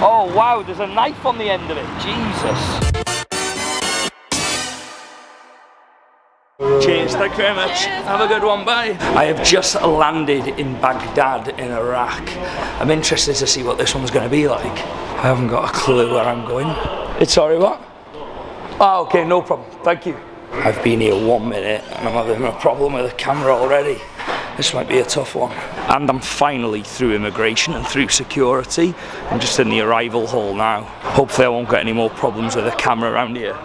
Oh wow, there's a knife on the end of it. Jesus. Cheers, thank you very much. Have a good one, bye. I have just landed in Baghdad in Iraq. I'm interested to see what this one's going to be like. I haven't got a clue where I'm going. It's sorry, what? Oh, okay, no problem. Thank you. I've been here one minute and I'm having a problem with the camera already. This might be a tough one. And I'm finally through immigration and through security. I'm just in the arrival hall now. Hopefully I won't get any more problems with the camera around here.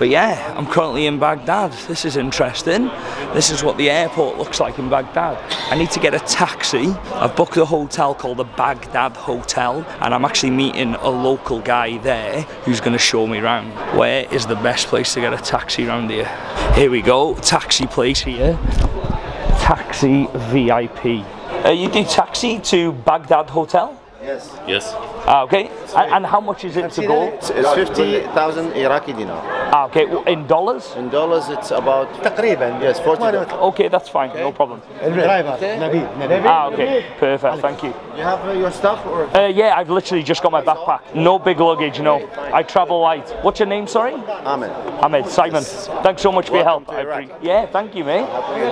But yeah, I'm currently in Baghdad. This is interesting. This is what the airport looks like in Baghdad. I need to get a taxi. I've booked a hotel called the Baghdad Hotel and I'm actually meeting a local guy there who's going to show me around. Where is the best place to get a taxi around here? Here we go, taxi place here. Taxi VIP. Uh, you do taxi to Baghdad Hotel? Yes. Yes. Ah, okay. And, and how much is it to go? It's, it's 50,000 Iraqi dinar. Ah, okay. In dollars? In dollars, it's about تقريبا yes 40. dollars. Okay, that's fine. No problem. الدرايفر نبيل نبيل Ah, okay. Perfect. Thank you. You have uh, your stuff or? Uh, yeah, I've literally just got my backpack. No big luggage, no. I travel light. What's your name, sorry? Amen. Ahmed, Simon. Thanks so much for your help. Welcome to I Iraq. appre- yeah, thank you, mate.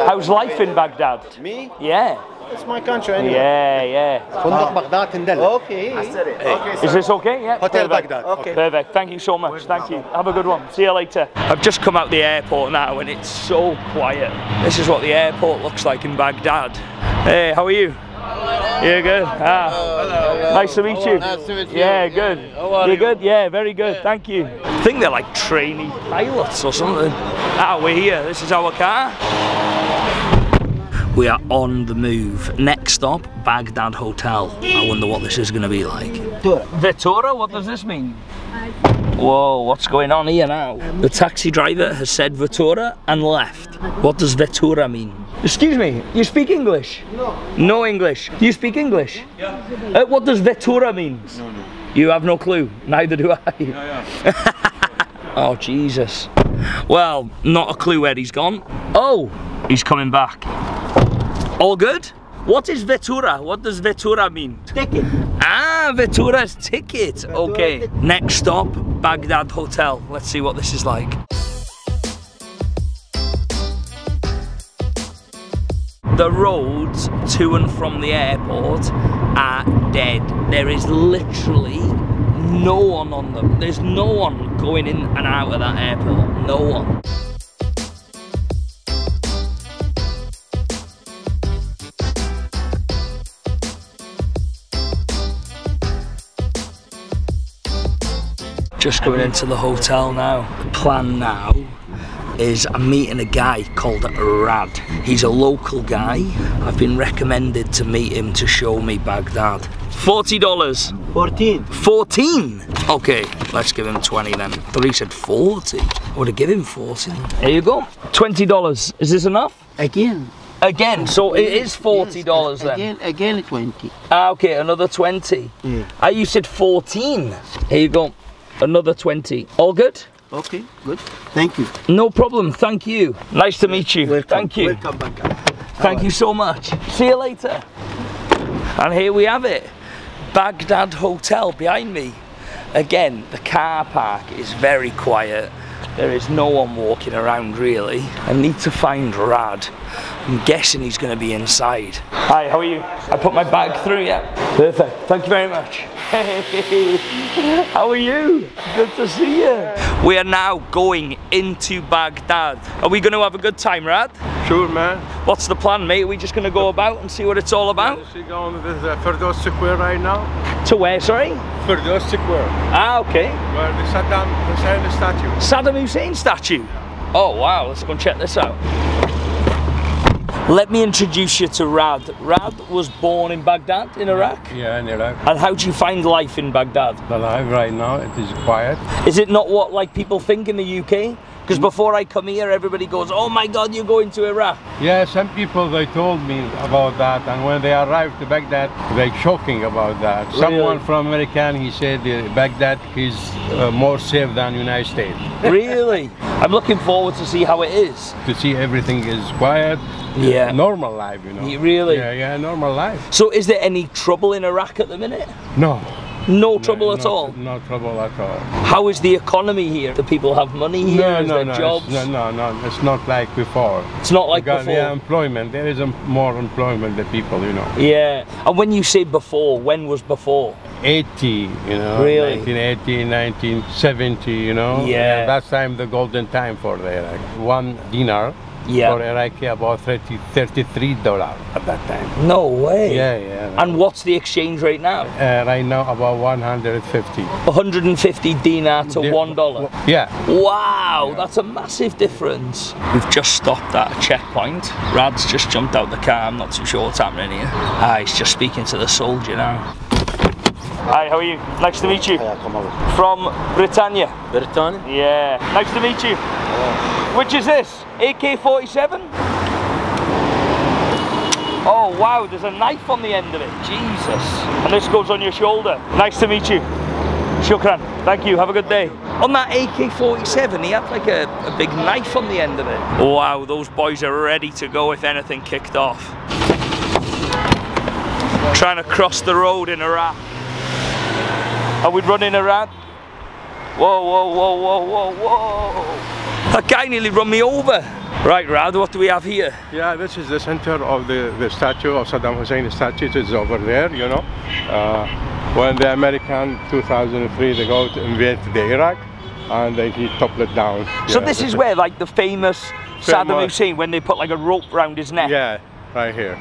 How's life in Baghdad? Me? Yeah. It's my country anyway. Yeah, yeah. Fundak ah. Baghdad in Delhi. Okay. I said it. Okay, Is this okay? Yeah. Hotel Perfect. Baghdad. Okay. Perfect. Thank you so much. Thank you. Have a good one. See you later. I've just come out the airport now and it's so quiet. This is what the airport looks like in Baghdad. Hey, how are you? Yeah, good. Ah, hello, hello. Nice to meet you. Nice to meet you. Yeah, good. You're you? good? Yeah, very good. Yeah. Thank you. I think they're like trainee pilots or something. Ah, we're here. This is our car. We are on the move. Next stop, Baghdad Hotel. I wonder what this is going to be like. Vittora, what does this mean? Whoa, what's going on here now? The taxi driver has said Vittora and left. What does Vittora mean? Excuse me, you speak English? No. No English. You speak English? Yeah. Uh, what does Vittora mean? No, no. You have no clue? Neither do I. Yeah, yeah. oh, Jesus. Well, not a clue where he's gone. Oh, he's coming back. All good? What is Vettura? What does Vettura mean? Ticket. Ah, Vettura's ticket. Okay. Next stop, Baghdad Hotel. Let's see what this is like. The roads to and from the airport are dead. There is literally no one on them. There's no one going in and out of that airport. No one. Just going into the hotel now. The plan now is I'm meeting a guy called Rad. He's a local guy. I've been recommended to meet him to show me Baghdad. $40. 14 14? Okay, let's give him 20 then. Thought he said 40. I would have given him 40. There you go. $20. Is this enough? again Again, so it is $40 then. again again 20 Ah, okay, another 20. Yeah. Ah, you said 14. Here you go. Another 20. All good? okay good thank you No problem, thank you. Nice to meet you. welcome Thank you. welcome back Thank you so much. See you later. And here we have it. Baghdad Hotel behind me. Again, the car park is very quiet. There is no one walking around really. I need to find Rad. I'm guessing he's going to be inside. Hi, how are you? I put my bag through, yeah. Perfect. Thank you very much. Hey, how are you? Good to see you. We are now going into Baghdad. Are we going to have a good time, Rad? Sure, man. What's the plan, mate? Are we just going to go about and see what it's all about? She going to the Firdaus Square right now? To where, sorry? Firdaus Square, Ah, okay. where the Saddam Hussein statue. Saddam Hussein statue. Oh, wow. Let's go and check this out. Let me introduce you to Rad. Rad was born in Baghdad, in Iraq. Yeah, in Iraq. And how do you find life in Baghdad? The life right now, it is quiet. Is it not what like people think in the UK? Because before I come here, everybody goes, "Oh my God, you're going to Iraq." Yeah, some people, they told me about that. And when they arrived to Baghdad, they're shocking about that. Someone from American, he said uh, Baghdad is uh, more safe than United States. really? I'm looking forward to see how it is. To see everything is quiet. Yeah. Normal life, you know. Really? Yeah, yeah, normal life. So, is there any trouble in Iraq at the minute? No, No trouble at no, all. No trouble at all. How is the economy here? Do people have money here? No, is no, there no, jobs? No, no, no. It's not like before. It's not like Because, before. yeah, employment. There is more employment than people, you know. Yeah. And when you say before, when was before? 80, you know. Really? 1980, 1970, you know. Yeah. That's time the golden time for the Iraq. One dinar Yeah. for Iraqi about 30, 33 dollar at that time. No way. Yeah, yeah. And what's the exchange rate now? uh, right now about 150. 150 dinar to Di- one dollar. Yeah. Wow, that's a massive difference. We've just stopped at a checkpoint. Rad's just jumped out the car. I'm not too sure what's happening here. Ah, he's just speaking to the soldier now. Hi, how are you? Nice to meet you. From Britannia. Britannia? Yeah. Nice to meet you. Which is this? AK-47? Oh wow, there's a knife on the end of it. Jesus. And this goes on your shoulder. Nice to meet you. Shukran. Thank you. Have a good day. On that AK-47, he had like a, a big knife on the end of it. Wow, those boys are ready to go if anything kicked off. Trying to cross the road in Iraq. Are we running around? Whoa, whoa, whoa, whoa, whoa, whoa. That guy nearly run me over. Right, Rad, what do we have here? Yeah, this is the center of the, the statue of Saddam Hussein The statue. is over there, you know. Uh, when the American 2003 they go to invade the Iraq and they he toppled down. So Yeah, this is where like the famous Saddam Hussein, when they put like a rope round his neck. Yeah, right here.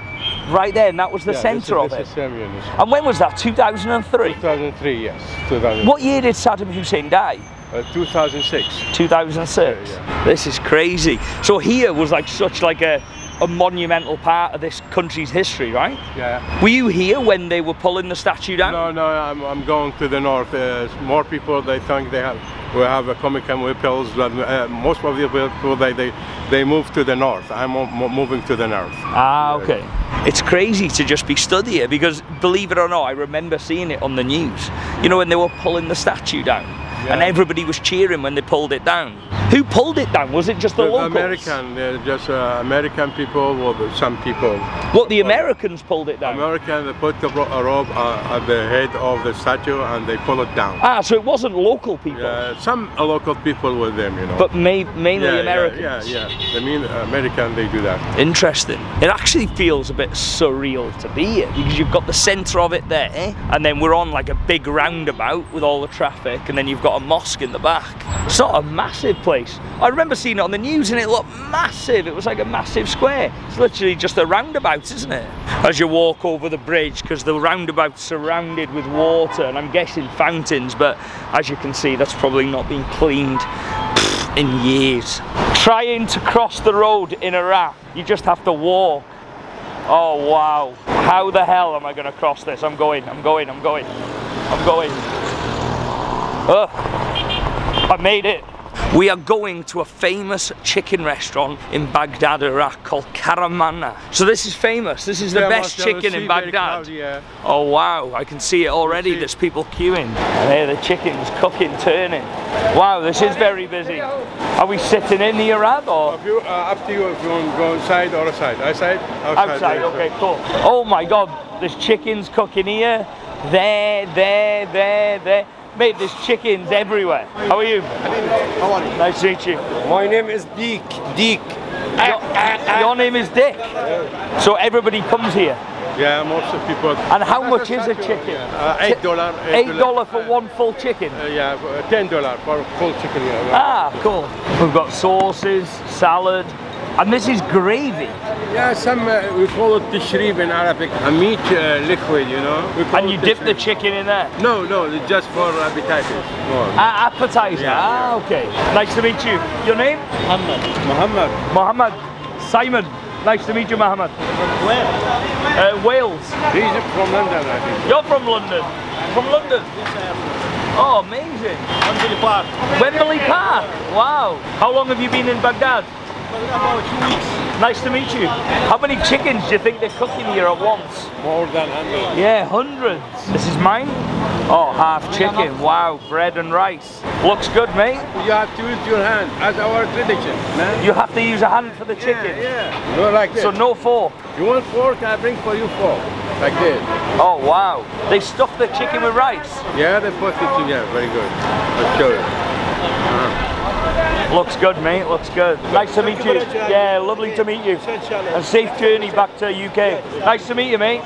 Right there, and that was the Yeah, centre of it. And when was that? 2003? 2003, yes. 2000, What year did Saddam Hussein die? Uh, 2006. 2006. Yeah, This is crazy. So here was like such like a, a monumental part of this country's history, right? Yeah. Were you here when they were pulling the statue down? No, no, I'm, I'm going to the north. Uh, more people, they think they have, we have a chemical weapons, but uh, most of the people, they, they, they move to the north. I'm mo- mo- moving to the north. Ah, okay. It's crazy to just be stood here because, believe it or not, I remember seeing it on the news. You know, when they were pulling the statue down, and everybody was cheering when they pulled it down. Who pulled it down? Was it just the, The locals? American, uh, just uh, American people, or some people. What the Americans pulled it down? American, they put the a rope uh, at the head of the statue and they pull it down. ah, so it wasn't local people, Yeah, some local people with them, you know. but ma- mainly yeah, yeah, Americans. Yeah, yeah, I mean, American, they do that. Interesting. It actually feels a bit surreal to be here because you've got the centre of it there, and then we're on like a big roundabout with all the traffic, and then you've got a mosque in the back. It's not a massive place. I remember seeing it on the news and it looked massive. It was like a massive square. It's literally just a roundabout, isn't it? As you walk over the bridge, because the roundabout's surrounded with water, and I'm guessing fountains, but as you can see, that's probably not been cleaned in years. Trying to cross the road in a Iraq, you just have to walk. Oh wow. How the hell am I going to cross this? I'm going, I'm going, I'm going, I'm going. Ugh. I made it. We are going to a famous chicken restaurant in Baghdad, Iraq called Karamana. So this is famous. This is the Yeah, best chicken in Baghdad. yeah. Oh wow, I can see it already. see. There's people queuing. And there the chicken's cooking, turning. Wow, this is very busy. Are we sitting in the Arab or? You, uh, up to you if you want to go inside or outside. Outside? Outside. Outside, okay, cool. Oh my god, there's chickens cooking here, there, there, there, there. Mate, there's chickens everywhere. How are you? How are you? Nice to meet you. My name is Dick. Dick. Your, your name is Dick. So everybody comes here. Yeah, most of people. And how much is a chicken? Uh, eight dollar. Eight dollar for one full chicken. Uh, yeah, uh, ten dollar for a full chicken. Yeah. Ah, cool. We've got sauces, salad, and this is gravy. Yeah, some uh, we call it tishrib in Arabic. A meat uh, liquid, you know. We call And you dip the chicken in there. No, no, it's just for appetizers. No. Ah, appetizer. Yeah, ah, okay. Nice to meet you. Your name? Muhammad. Mohammed. Simon. Nice to meet you, Mohammed. Where? Uh, Wales. He's from London, I think. You're from London. From London. Oh, amazing. Wembley Park. Wembley Park. Wow. How long have you been in Baghdad? About two weeks. Nice to meet you. How many chickens do you think they're cooking here at once? More than 100. Yeah, hundreds. This is mine? Oh, half chicken. Wow, bread and rice. Looks good, mate. You have to use your hand as our tradition, man. You have to use a hand for the chicken. Yeah, yeah. No, like this. So no fork. you want fork? I bring for you fork. like this. Oh wow. They stuff the chicken with rice. Yeah, they put it together. Very good. I'll show you. Uh-huh. Looks good, mate. Looks good. Nice to meet you. Yeah, lovely to meet you. And safe journey back to UK. Nice to meet you, mate.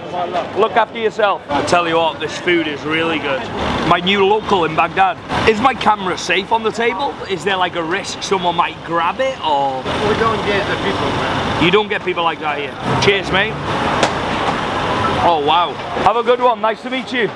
Look after yourself. I tell you what, this food is really good. My new local in Baghdad. Is my camera safe on the table? Is there like a risk someone might grab it or We don't get the people, man. you don't get people like that here? Cheers, mate. Oh wow. Have a good one. Nice to meet you.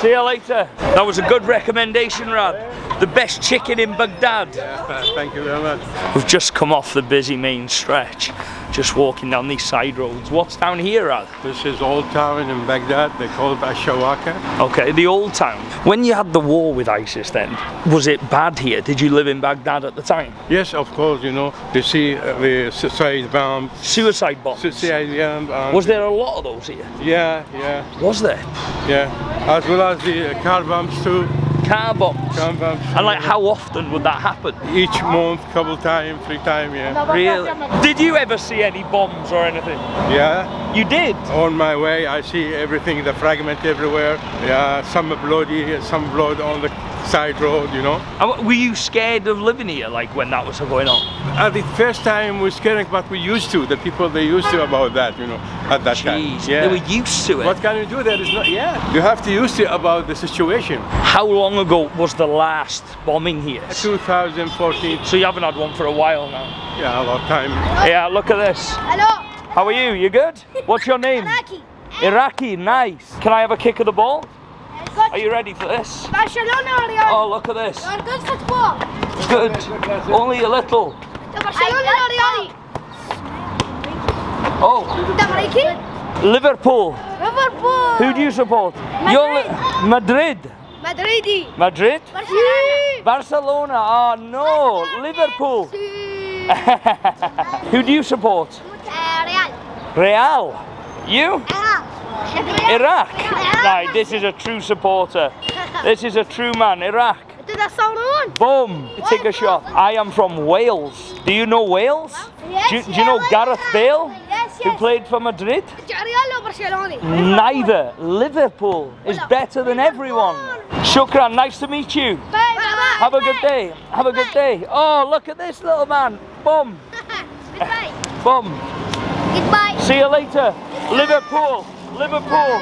See you later. That was a good recommendation, Rad. The best chicken in Baghdad. Yeah, Thank you very much. We've just come off the busy main stretch, just walking down these side roads. What's down here, Rad? This is Old Town in Baghdad. They call it Ashawaka. Okay, the old town. When you had the war with ISIS then, was it bad here? Did you live in Baghdad at the time? Yes, of course, you know, you see uh, the suicide bomb, Suicide bombs. suicide bomb. Was there a lot of those here? Yeah, yeah, Was there? yeah. As well as the uh, car bombs too. Car bombs. Car bombs. And like how often would that happen? Each month, couple time, three time, yeah. Really? Did you ever see any bombs or anything? Yeah. You did? On my way, I see everything, the fragment everywhere. Yeah, some bloody, some blood on the side road, you know. And Were you scared of living here like when that was going on? At the first time we scared, but we used to. The people they used to about that, you know, at that time. Jeez, Yeah. they were used to it. What can you do? There is not. Yeah. You have to used to about the situation. How long ago was the last bombing here? 2014. So you haven't had one for a while now. Yeah, a lot of time. Yeah, look at this. Hello. How are you? You good? What's your name? Iraqi. Iraqi, nice. Can I have a kick of the ball? Good. Are you ready for this? Barcelona, Leon. Oh, look at this. You're good good. Only a little. Barcelona, Oh. Liverpool. Liverpool. Who do you support? Madrid. Madrid. Madridi. Madrid. Barcelona. Barcelona. Oh no, Barcelona. Liverpool. Who do you support? Uh, Real. Real. You? Iraq? No, this is a true supporter. This is a true man, Iraq. Boom, take a shot. I am from Wales. Do you know Wales? Yes, do, you, do you know Gareth Bale? Yes, yes. Who played for Madrid? Neither. Liverpool is better than everyone. Shukran, nice to meet you. Have a good day. Have a good day. Oh, look at this little man. Boom. Boom. Goodbye. See you later. Liverpool. Liverpool.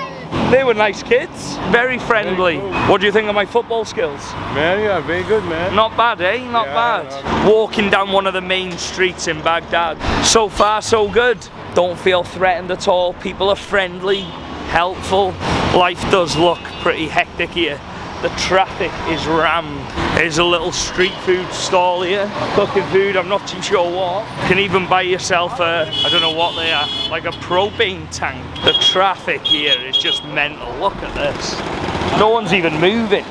They were nice kids. Very friendly. What do you think of my football skills? Man, are very good, man. Not bad, eh? Not Yeah, bad. Walking down one of the main streets in Baghdad. So far, so good. Don't feel threatened at all. People are friendly, helpful. Life does look pretty hectic here. The traffic is rammed. There's a little street food stall here, cooking food. I'm not too sure what. You can even buy yourself a, I don't know what they are, like a propane tank. The traffic here is just mental. Look at this. No one's even moving.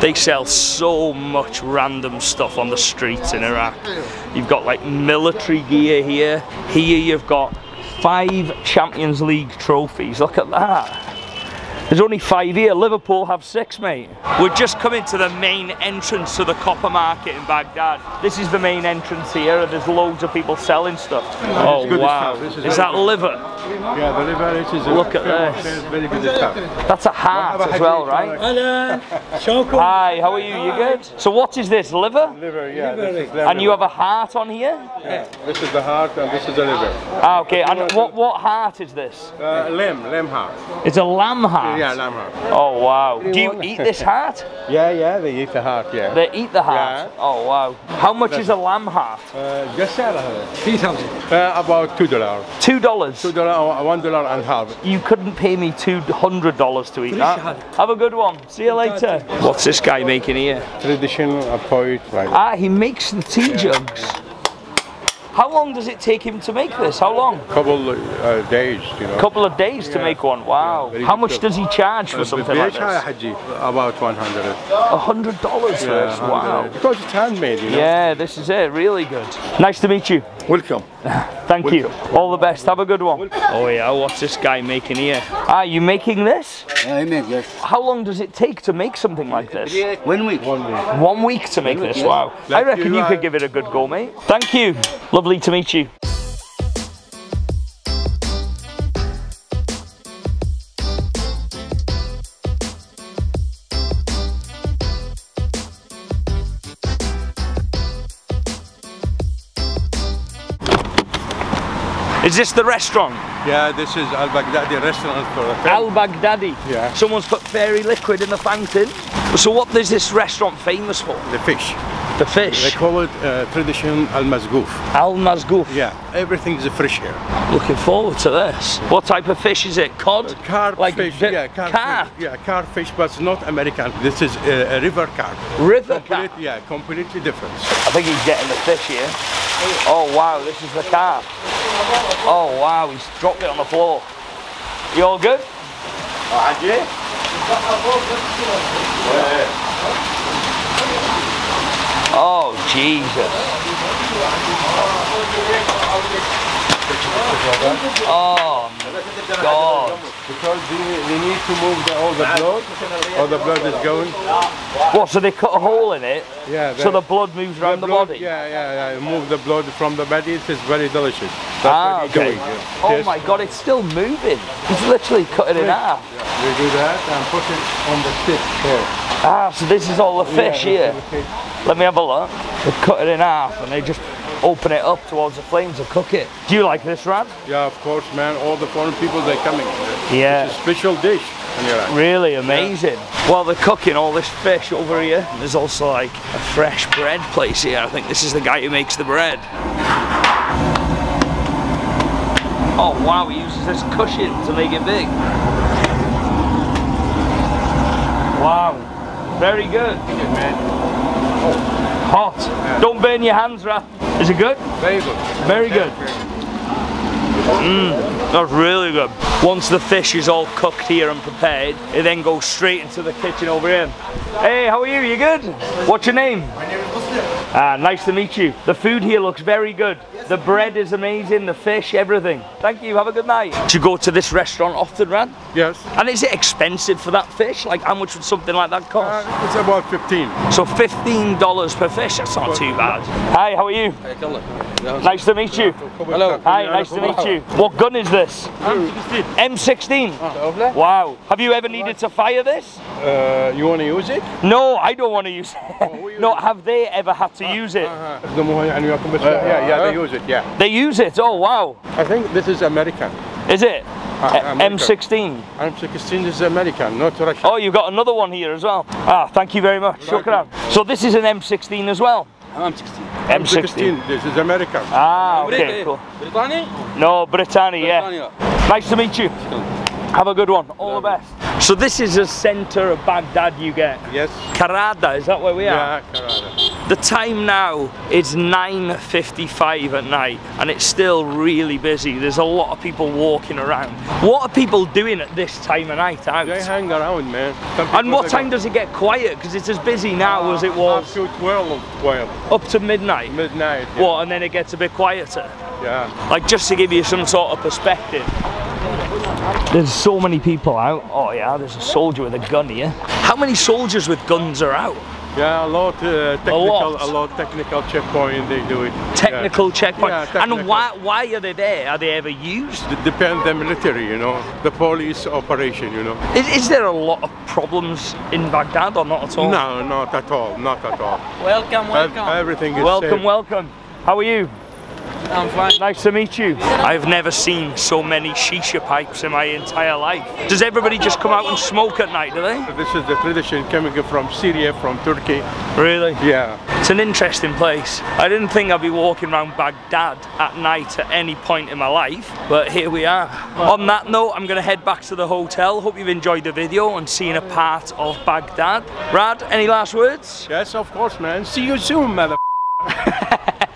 They sell so much random stuff on the streets in Iraq. You've got like military gear here. Here you've got five Champions League trophies. Look at that. There's only five here. Liverpool have six, mate. We're just coming to the main entrance to the copper market in Baghdad. This is the main entrance here, and there's loads of people selling stuff. Oh good wow! This is Is that good. liver? Yeah, the liver it is a Look at very- this. Very good stuff. That's a heart as well, right? Hello. Hi, how are you? You good? So what is this? Liver? Liver, yeah. This is the And you have a heart on here? Yeah, this is the heart and this is the liver. Ah, okay. And what what heart is this? Uh, lamb, lamb heart. It's a lamb heart. Yeah, lamb heart. Oh wow. Do you eat this heart? Yeah, yeah, they eat the heart, yeah. They eat the heart. Yeah. Oh wow. How much is a lamb heart? Uh, just sell uh, about two dollars. Two dollars. Two dollar or one dollar and half. You couldn't pay me two hundred dollars to eat that. Have a good one. See you later. What's this guy making here? Traditional uh, right? Ah, he makes the tea jugs. How long does it take him to make this? How long? Couple of uh, days, you know. Couple of days yeah. to make one. Wow. Yeah, How much does he charge for uh, something like this? Haji, about 100. $100 for this. Wow. Because it's handmade, you know. Yeah, this is it. Really good. Nice to meet you. Welcome. Thank you. All the best. Have a good one. Oh yeah, what's this guy making here? Ah, you making this? I make yes. How long does it take to make something like this? One week. One week. One week to make this. Wow. I reckon you you could give it a good go, mate. Thank you. Lovely to meet you. Is this the restaurant? Yeah, this is Al Baghdadi restaurant for a film. Al Baghdadi. Yeah. Someone's put fairy liquid in the fountain. So what is this restaurant famous for? the fish. The They call it uh, tradition Al Mazgoof. Al Mazgoof. Yeah, everything is fresh here. Looking forward to this. What type of fish is it? Cod? Carp Like fish, yeah, carp, carp? fish. Yeah, carp fish, but it's not American. This is uh, a river carp. River Complete- carp? Yeah, completely different. I think he's getting the fish here. Oh wow, this is the carp. Oh wow, he's dropped it on the floor. You all good? Oh Oh, Jesus. Oh God. Because they, they need to move the, all the blood, or the blood is going. What, so they cut a hole in it Yeah. so the blood moves around the, blood, body? Yeah, yeah, yeah. Move the blood from the body. It is very delicious. That's Ah, okay. doing. yeah. Oh Yes. my god, it's still moving. He's literally cut it in half. We do that and put it on the stick here. Ah, so this is all the fish Yeah, here. the. Let me have a look. They cut it in half and they just open it up towards the flames and cook it. Do you like this, Rad? Yeah, of course, man. All the foreign people they're coming. Yeah. It's a special dish. Really amazing. While they're cooking all this fish over here, there's also like a fresh bread place here. I think this is the guy who makes the bread. Oh wow, he uses this cushion to make it big. Wow, very good. Oh. Hot. Don't burn your hands, Raf. Is it good? Very good. Very good. Mmm, That's really good. Once the fish is all cooked here and prepared, it then goes straight into the kitchen over here. Hey, how are you? You good? What's your name? My name is Muslim. Ah, nice to meet you. The food here looks very good. The bread is amazing, the fish, everything. Thank you, have a good night. Do you go to this restaurant often, Ran? Yes. And is it expensive for that fish? Like, how much would something like that cost? Uh, it's about 15. So $15 per fish, that's not too bad. Hi, how are you? Nice to meet you. Hello. Hi, nice to meet you. What gun is this? M16. Wow. Have you ever needed to fire this? Uh, you want to use it? No, I don't want to use it. No, have they ever had to use it. Uh yeah, yeah, they use it, yeah. They use it, oh wow. I think this is American. Is it? Uh, M16? M16 is American, not Russian. Oh, you've got another one here as well. Ah, thank you very much. Shukran. So this is an M16 as well? M16. M16. M16. This is American. Ah, okay, cool. No, Britannia, Britannia. yeah. Nice to meet you. Have a good one. All the best. So this is the centre of Baghdad you get? Yes. Karada, is that where we are? Yeah, Karada. The time now is 9.55 at night and it's still really busy. There's a lot of people walking around. What are people doing at this time of night out? They hang around, man. And what time go- does it get quiet? Because it's as busy now as it Up was to 12, 12, up to midnight. midnight. Yeah. What, and then it gets a bit quieter? yeah. Like just to give you some sort of perspective. There's so many people out. Oh yeah, there's a soldier with a gun here. How many soldiers with guns are out? Yeah, a lot uh, technical, lot. a lot technical checkpoint. They do it. Technical checkpoint. Yeah, And why why are they there? Are they ever used? Yeah. Depend the military, you know, the police operation, you know. Is, is there a lot of problems in Baghdad or not at all? No, not at all, not at all. Welcome, Ev- welcome. Everything is Welcome, safe. welcome. How are you? I'm fine. Nice to meet you. I've never seen so many shisha pipes in my entire life. Does everybody just come out and smoke at night, do they? This is the tradition coming from Syria, from Turkey. Really? Yeah. It's an interesting place. I didn't think I'd be walking around Baghdad at night at any point in my life, but here we are. On that note, I'm gonna head back to the hotel. Hope you've enjoyed the video and seen a part of Baghdad. Rad, any last words? Yes, of course, man. See you soon, mother.